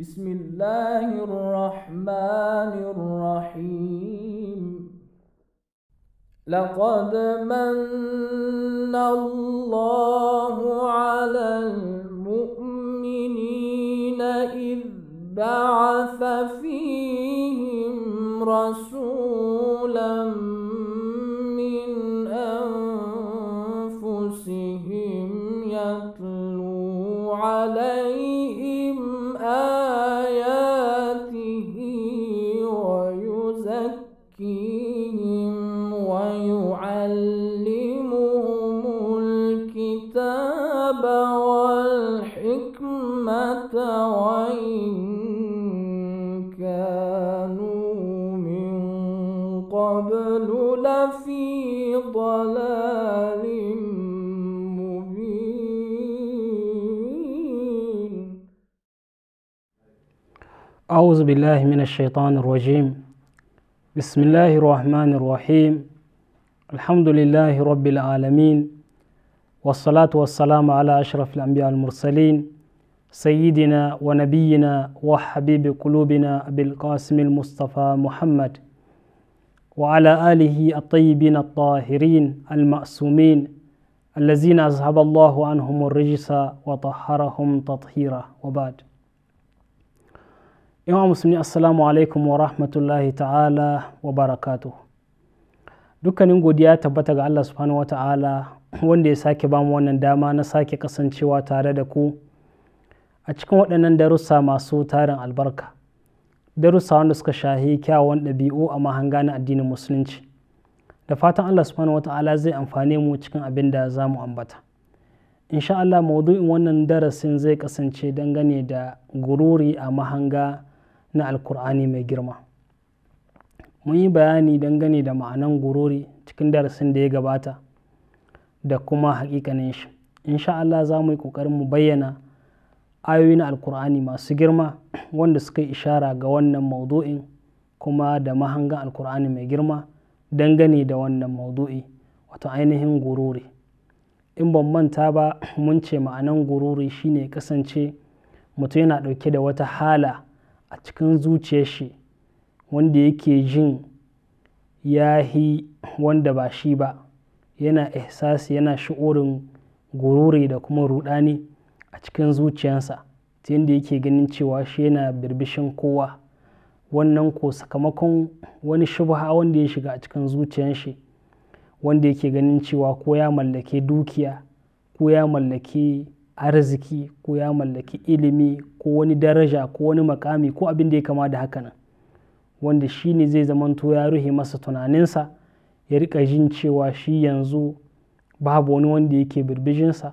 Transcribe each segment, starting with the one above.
بسم الله الرحمن الرحيم. لقد من الله على المؤمنين إذ بعث فيهم رسولا أعوذ بالله من الشيطان الرجيم. بسم الله الرحمن الرحيم. الحمد لله رب العالمين. والصلاة والسلام على أشرف الأنبياء المرسلين سيدنا ونبينا وحبيب قلوبنا أبي القاسم المصطفى محمد. وعلى آله الطيبين الطاهرين المأسومين الذين أذهب الله عنهم الرجس وطهرهم تطهيرا. وبعد. Yawan musulmi assalamu alaikum wa rahmatullahi ta'ala wa barakatu dukkanin godiya tabbata ga Allah subhanahu wa ta'ala wanda ya sake ba mu wannan dama na sake kasancewa tare da ku a cikin waɗannan darussa masu tarin albarka. Darussa wanda suka shahi kyawun ɗabi'u a mahanga na addinin musulunci. Da fatan Allah subhanahu wa ta'ala zai amfane mu cikin abin da za mu ambata. Insha Allah maudu'in wannan darasin zai kasance dangane da gururi a mahanga na alkur'ani mai girma. Mun yi bayani dangane da ma'anan gururi cikin darasin da ya gabata da kuma hakikanin shi. Insha Allah za mu yi ƙoƙarin mu bayyana ayoyi na alkur'ani masu girma wanda suka yi ishara ga wannan maudu'in kuma da mahangan alkur'ani mai girma dangane da wannan maudu'i wato ainihin gururi. In ban manta ba mun ce ma'anan gururi shine kasance mutum yana ɗauke da wata hala a cikin zuciyar shi wanda yake jin yahi wanda ba shi ba. Yana ihsasi yana shi'urin gururi da kuma rudani a cikin zuciyarsa. Ta yadda yake ganin cewa shi yana birbishin kowa. Wannan ko sakamakon wani shubha wanda ya shiga a cikin zuciyar shi wanda yake ganin cewa ko ya mallake dukiya ko ya mallake arziki ko ya mallaki ilimi ko wani daraja ko wani makami ko abin da ya kama da haka nan. Wanda shi ne zai zamanto ya ruhe masa tunaninsa ya riƙa jin cewa shi yanzu babu wani wanda yake birbijinsa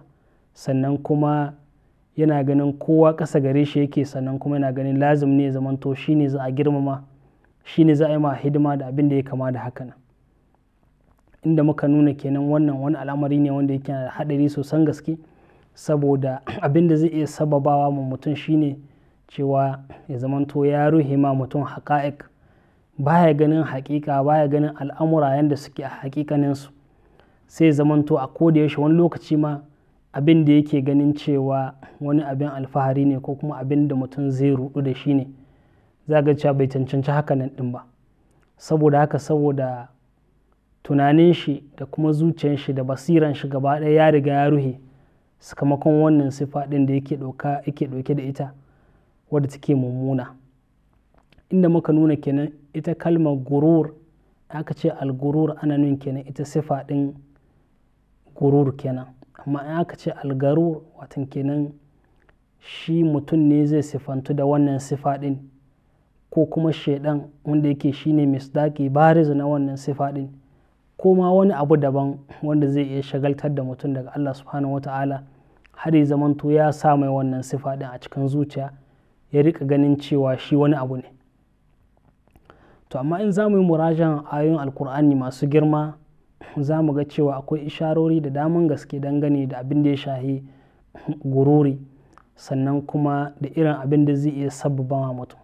sannan kuma yana ganin kowa ƙasa gare shi yake sannan kuma yana ganin lazim ne zamanto shi ne za a girmama shi ne za a yi ma hidima da abin da ya kama da haka nan. Inda muka nuna kenan wannan wani al'amari ne wanda yake da haɗari sosan gaske. Saboda abin da zai iya sababawa ma mutum shine cewa ya zamanto ya ruhe ma mutum haƙa'iq baya ganin haƙiƙa baya ganin al'amura yadda suke a haƙiƙaninsu. Sai zamanto a koda yaushe wani lokaci ma abin da yake ganin cewa wani abin alfahari ne ko kuma abin da mutum zai rudu da shi ne za ga cewa bai cancanci haka nan ɗin ba. Saboda haka saboda tunanin shi da kuma zuciyar shi da basiran shi gaba ɗaya ya riga ya ruhe sakamakon wannan sifa ɗin da yake ɗauke da ita wadda take mummuna. Inda muka nuna kenan ita kalmar gurur aka ce algurur ana nuna kenan ita sifa ɗin gurur kenan. Amma in aka ce algarur watan kenan shi mutum ne zai sifantu da wannan sifa ɗin ko kuma shaidan wanda yake shine misdaki bariz na wannan sifa ɗin ko ma wani abu daban wanda zai iya shagaltar da mutum daga Allah subhanahu wa ta'ala. Har ya zamanto ya sa mai wannan sifa ɗin a cikin zuciya ya riƙa ganin cewa shi wani abu ne. To amma in za mu yi murajan ayoyin alkur'ani masu girma za mu ga cewa akwai isharori da daman gaske dangane da abin da ya shahi gururi sannan kuma da irin abin da zai iya sabbaba mutum.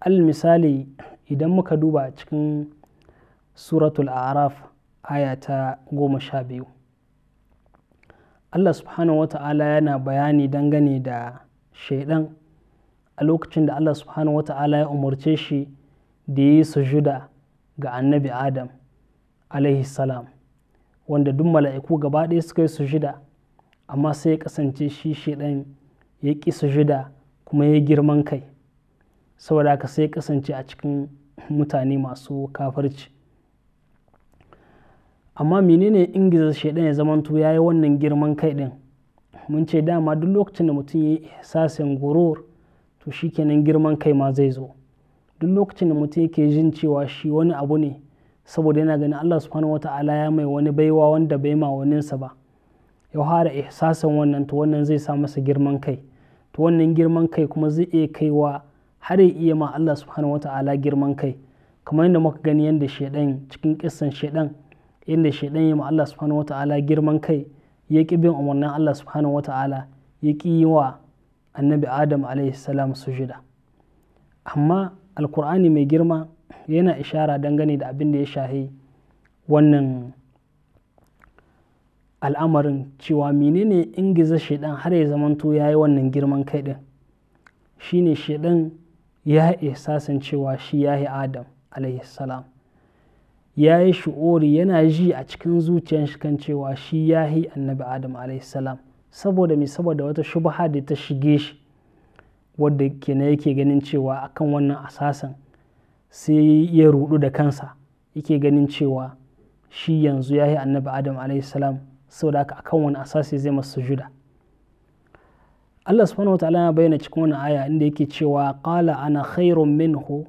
Al misali idan muka duba cikin suratul araf aya ta goma sha biyu. Allah subhanahu wata'ala yana bayani dangane da shaidan a lokacin da Allah subhanahu wa ta'ala ya umarce shi da yi sujuda ga annabi Adam alaihi salam wanda duk mala'iku gaba ɗaya suka yi sujuda amma sai ya kasance shi shaidan ya ƙi sujuda kuma ya girman kai. Saboda haka sai ya kasance a cikin mutane masu kafirci. Amma menene ingiza shaidan ya zamanto ya yi wannan girman kai din? Mun ce dama duk lokacin da mutum ya yi ihsasin gurur to shikenan girman kai ma zai zo. Duk lokacin da mutum yake jin cewa shi wani abu ne saboda yana ganin Allah subhanahu wata'ala ya mai wani baiwa wanda bai ma waninsa ba ya fara ihsasin wannan to wannan zai sa masa girman kai. To wannan girman kai kuma zai iya kaiwa har ya iya ma Allah subhanahu wata'ala girman kai. Kamar yadda muka gani yadda shaidan cikin kissan shaidan yadda shaidan ya ma Allah subhanahu wata'ala girman kai ya ƙi bin umarnin Allah subhanahu wata'ala ya ƙi yi wa annabi Adam alaihi salam sujida amma alkur'ani mai girma yana ishara dangane da abin da ya shahi wannan al'amarin cewa menene ingiza shaidan har ya zamanto ya yi wannan girman kai din shine shaidan ya ihsasin cewa shi ya yi adam alaihi salam. Ya yi shi'ori yana ji a cikin zuciyar shi kan cewa shi ya yi annabi adam salam. Saboda mai saboda wata shubha da ta shige shi wadda kenan yake ganin cewa akan wannan asasan sai ya rudu da kansa. Yake ganin cewa shi yanzu ya yi annabi adam salam. Saboda haka akan wani asasi zai masu sujuda. Allah subhanahu wa ta'ala ya bayyana cikin wani aya inda yake cewa qala ana khairun minhu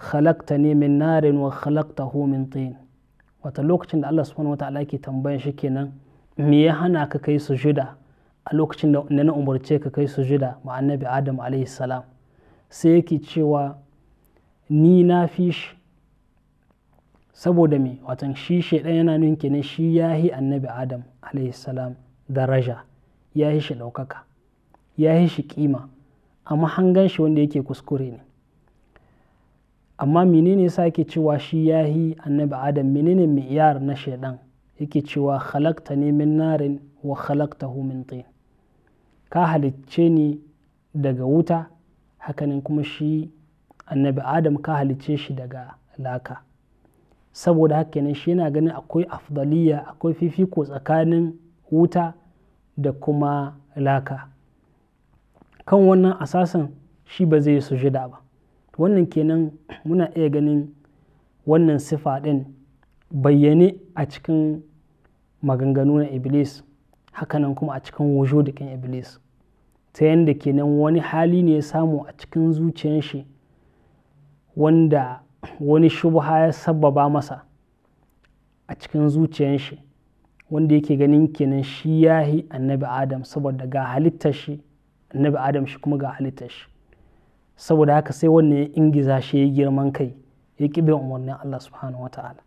khalaqtani min narin wa khalaqtahu min tin. Wata lokacin da Allah subhanahu wa ta'ala yake tambayan shi kenan me ya hana ka kai sujuda? A lokacin da na umarce ka kai sujuda ma annabi Adam alaihi salam. Sai yake cewa ni na fi shi. Saboda me? Watan shi shaidan yana nuna kenan shi ya yi annabi adam salam daraja ya yi shi ɗaukaka ya yi shi kima amma hangan shi wanda yake kuskure ne. Amma menene yasa yake cewa shi ya yi annabi adam? Menene mi'yar na shaidan? Yake cewa halakta ne min narin wa halaktahu min tin. Ka halicce ni daga wuta haka nan kuma shi annabi adam ka halicce shi daga laka. Saboda haka kenan shi yana ganin akwai afdaliya akwai fifiko tsakanin wuta da kuma laka. Kan wannan asasin shi ba zai sujida ba. Wannan kenan muna iya ganin wannan sifa ɗin bayyane a cikin maganganu na iblis haka nan kuma a cikin wujudikin iblis. Ta yadda kenan wani hali ne ya samu a cikin zuciyar shi wanda wani shubha ya sababa masa a cikin zuciyar shi wanda yake ganin kenan shi ya yi annabi adam saboda ga halittar shi annabi adam shi kuma ga halittar shi. Saboda haka sai wannan ya ingiza shi ya girman kai ya bin umarnin Allah subhanahu wata'ala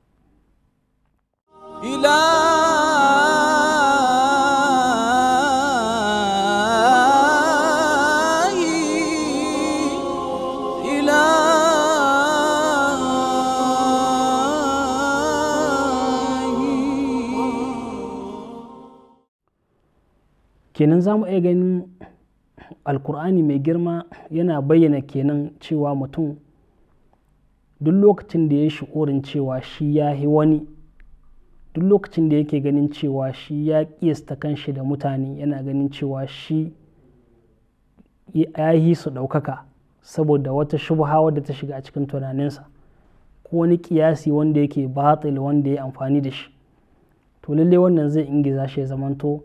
kenan za mu iya ganin alkur'ani mai girma yana bayyana kenan cewa mutum duk lokacin da ya shi'orin cewa shi ya yi wani duk lokacin da yake ganin cewa shi ya kiyasta kanshi da mutane yana ganin cewa shi ya yi su ɗaukaka saboda wata shubha wadda ta shiga a cikin tunaninsa ko wani kiyasi wanda yake batil wanda ya amfani da shi. To lallai wannan zai ingiza shi ya zamanto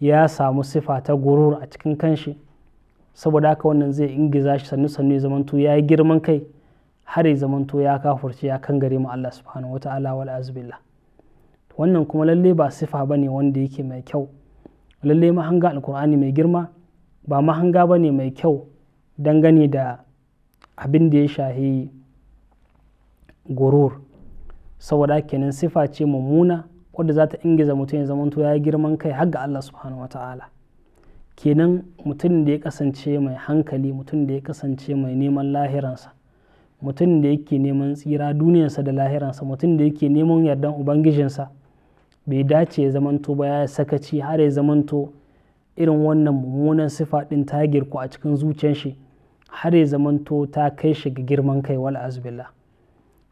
ya samu sifa ta gurur a cikin kanshi. Saboda haka wannan zai ingiza shi sannu sannu ya zamanto ya yi girman kai har ya zamanto ya kafurce ya kan gare mu Allah subhanahu wa ta'ala wal azbillah wannan kuma lalle ba sifa ba ne wanda yake mai kyau. Lalle mahanga alkur'ani mai girma ba mahanga ba ne mai kyau dangane da abin da ya shahi gurur. Saboda kenan sifa ce mummuna wadda za ta ingiza mutum ya zamanto ya girman kai har ga Allah subhanahu wata'ala kenan mutum da ya kasance mai hankali mutum da ya kasance mai neman lahiransa mutum da yake neman tsira duniyarsa da lahiransa mutum da yake neman yardan ubangijinsa bai dace ya zamanto ba ya sakaci har ya zamanto irin wannan mummunan sifa ɗin ta girku a cikin zuciyar shi har ya zamanto ta kai shi ga girman kai. Wal azbillah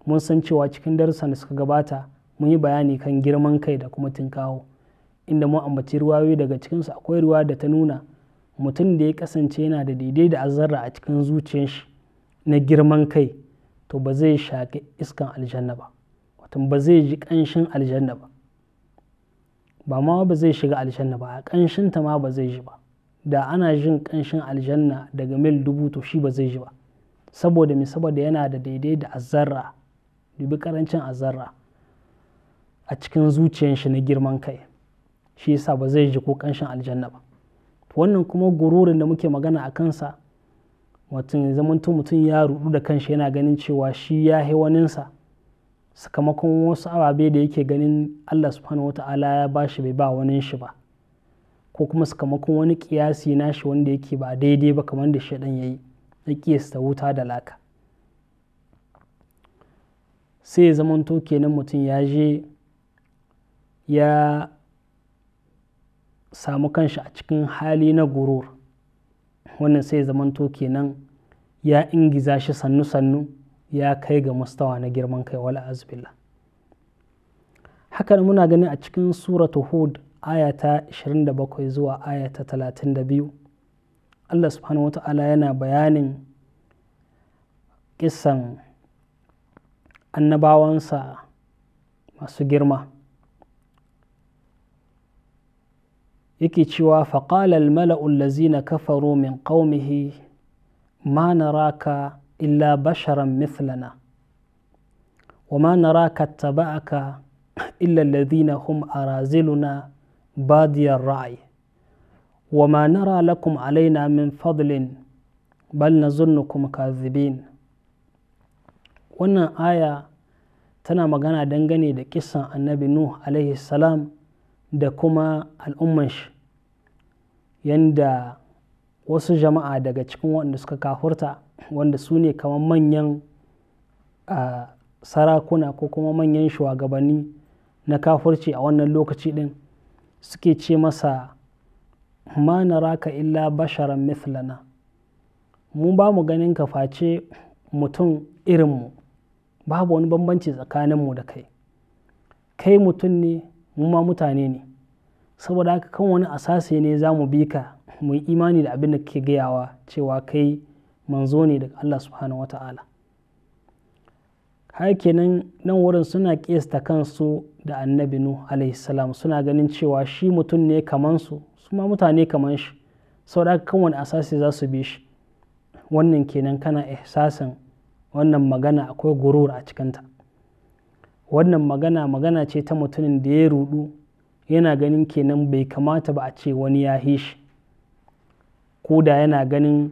mun san cewa cikin darussan da suka gabata mun yi bayani kan girman kai da kuma tinkawo inda mun ambaci ruwayoyi daga cikinsu akwai ruwa da ta nuna mutum da ya kasance yana da daidai da azarra a cikin zuciyar shi na girman kai to ba zai shaƙi iskan aljanna ba. Wato ba zai ji ƙanshin aljanna ba. Ba ma ba zai shiga aljanna ba a ƙanshinta ma ba zai ji ba. Da ana jin ƙanshin aljanna daga mil dubu to shi ba zai ji ba. Saboda me? Saboda yana da daidai da azarra dubi ƙarancin azarra a cikin zuciyar shi na girman kai. Shi yasa ba zai ji ko ƙanshin aljanna ba. Wannan kuma gururin da muke magana a kansa mutum zamanto mutum ya rudu da kanshi yana ganin cewa shi ya waninsa. Sakamakon wasu ababe da yake ganin Allah subhanahu wata'ala ya ba shi bai ba wani shi ba. Ko kuma sakamakon wani kiyasi nashi wanda yake ba daidai ba kamar da shaɗan ya yi na kiyasta wuta da laka. Sai zamanto kenan mutum ya je ya samu kanshi a cikin hali na gurur. Wannan sai zamanto kenan ya ingiza shi sannu-sannu ya kai ga mustawa na girman kai wala azbillah hakan muna gani a cikin suratu hud aya ta 27 zuwa aya ta 32 Allah subhanahu wa ta'ala yana bayanin kisan annabawansa masu girma. Yake cewa faƙalar mala'ul lazina kafaru min ƙaumihi ma naraka illa basharan mithlana wa ma naraka taba'aka illa lazina hum araziluna badiyar ra'ayi wa ma nara lakum alaina min fadlin bal na zunnukum kazibin wannan aya tana magana dangane da kisan annabi nuh alaihi salam da kuma al'umman shi. Yanda wasu jama'a daga cikin waɗanda suka kafurta wanda su ne kamar manyan sarakuna ko kuma manyan shugabanni na kafurci a wannan lokaci ɗin suke ce masa ma naraka illa basharan mithlana. Mu ba mu ganin ka face mutum irinmu babu wani bambanci tsakaninmu da kai. Kai mutum ne mu ma mutane ne. Saboda haka kan wani asasi ne za mu bi ka mu yi imani da abin da ke gayawa cewa kai manzo ne daga Allah subhanahu wata'ala har kenan nan wurin suna kiyasta kansu da annabi nu salam. Suna ganin cewa shi mutum ne kaman su su ma mutane kaman shi. Saboda haka kan wani asasi za su bi shi. Wannan kenan kana ihsasin wannan magana akwai gurur a cikinta. Wannan magana magana ce ta mutumin da ya rudu yana ganin kenan bai kamata ba a ce wani ya shi. Ko da yana ganin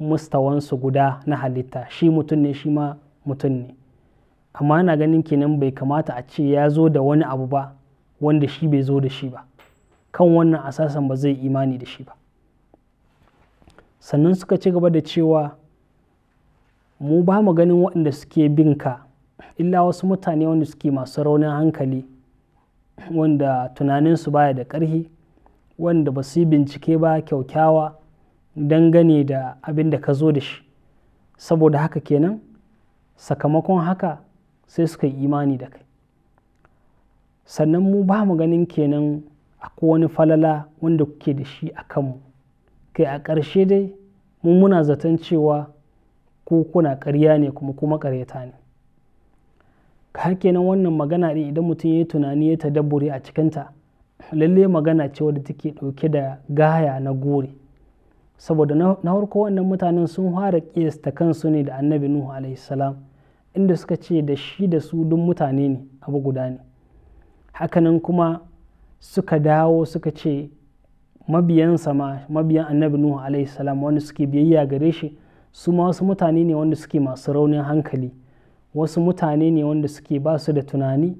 mustawansu guda na halitta shi mutum ne shi ma mutum ne. Amma yana ganin kenan bai kamata a ce ya zo da wani abu ba wanda shi bai zo da shi ba. Kan wannan asasan ba zai imani da shi ba. Sannan suka ci gaba da cewa mu ba mu ganin waɗanda suke bin ka illa wasu mutane wanda suke masu raunin hankali wanda tunaninsu baya da ƙarfi wanda ba su yi bincike ba kyaukyawa dangane da abin da ka zo da shi. Saboda haka kenan sakamakon haka sai suka yi imani da kai. Sannan mu ba mu ganin kenan akwai wani falala wanda kuke da shi a kanmu. Kai a ƙarshe dai mu muna zaton cewa ku kuna ƙarya ne kuma kuma ƙaryata ne. Ka kenan wannan magana ɗin idan mutum ya yi tunani ya tadabburi a cikinta lalle magana ce wadda take ɗauke da gaya na gore saboda na farko wannan mutanen sun fara ƙiyasta kansu ne da annabi nuhu alaihi salam inda suka ce da shi da su duk mutane ne abu guda ne. Hakanan kuma suka dawo suka ce mabiyansa ma mabiyan annabi nuhu alaihi salam wanda suke biyayya gare shi su ma wasu mutane ne wanda suke masu raunin hankali. Wasu mutane ne wanda suke ba su da tunani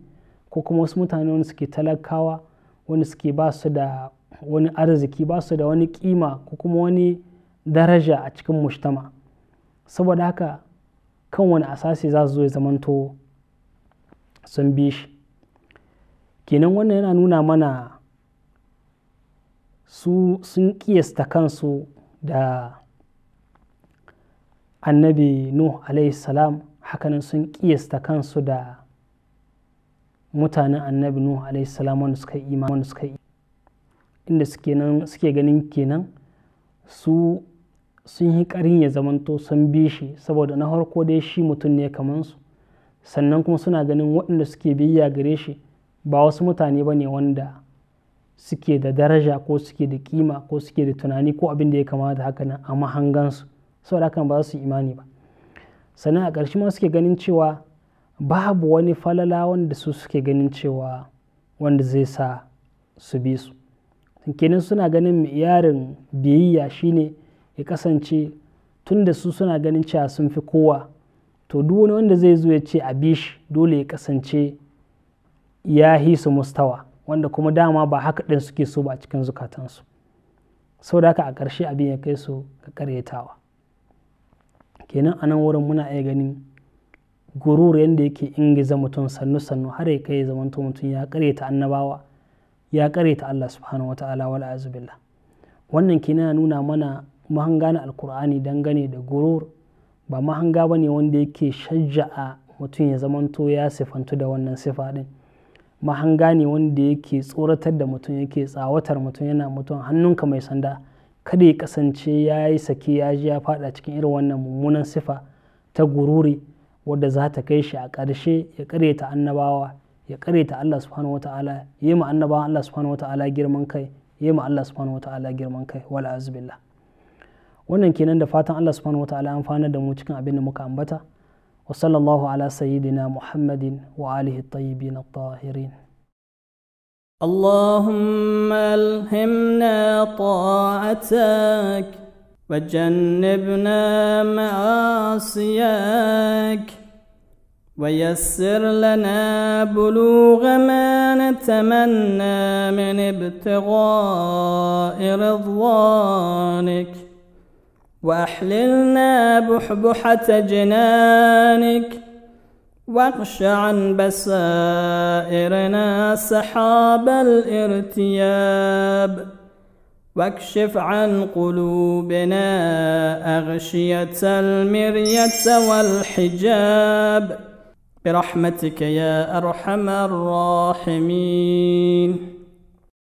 ko kuma wasu mutane wanda suke talakawa wanda suke ba su da wani arziki ba su da wani kima ko kuma wani daraja a cikin mushtama saboda haka kan wani asasi za su zo ya zamanto sun bi shi. Kenan wannan yana nuna mana su sun kiyasta kansu da annabi nuh alaihi salam haka nan sun kiyasta kansu da mutanen annabi nuh alaihi salam wanda suka yi wanda suka yi inda suke nan suke ganin kenan su sun yi karin ya zamanto sun bi shi saboda na farko dai shi mutum ne kamar su. Sannan kuma suna ganin waɗanda suke biyayya gare shi ba wasu mutane ba ne wanda suke da daraja ko suke da kima ko suke da tunani ko abin da ya kamata haka nan a mahangansu. Saboda hakan ba su imani ba. Sannan a ƙarshe ma suke ganin cewa babu wani falala wanda su suke ganin cewa wanda zai sa su bi su. Kenan suna ganin yarin biyayya shine ya kasance tun da su suna ganin cewa sun fi kowa. To duk wani wanda zai zo ya ce a bi shi dole ya kasance ya hi su mustawa wanda kuma dama ba haka ɗin suke so ba cikin zukatansu. Sau da haka a ƙarshe abin ya kai su ga ƙaryatawa. Kenan a nan wurin muna iya ganin gurur yadda yake ingiza mutum sannu sannu har ya kai zamanto mutum ya ƙaryata annabawa ya ƙaryata Allah subhanahu wa ta'ala wal azubillah wannan kenan nuna mana mahanga na alkur'ani dangane da gurur. Ba mahanga ba ne wanda yake shajja'a mutum ya zamanto ya sifantu da wannan sifa din. Mahanga ne wanda yake tsoratar da mutum yake tsawatar mutum yana mutum hannunka mai sanda. Kada ya kasance ya yi sake ya ji ya fada cikin irin wannan mummunan sifa ta gururi wadda za ta kai shi a ƙarshe ya ƙaryata annabawa ya ƙaryata Allah subhanahu wata'ala yi ma annabawan Allah subhanahu wata'ala girman kai yi ma Allah subhanahu wata'ala girman kai. Wal azbillah wannan kenan da fatan Allah subhanahu wata'ala an fana da mu cikin abin da muka ambata. Wa sallallahu ala sayyidina muhammadin wa alihi at-tayyibin at-tahirin. اللهم ألهمنا طاعتك وجنبنا معاصيك ويسر لنا بلوغ ما نتمنى من ابتغاء رضوانك وأحللنا بحبحة جنانك واغش عن بسائرنا سحاب الارتياب. واكشف عن قلوبنا أغشية المرية والحجاب. برحمتك يا أرحم الراحمين.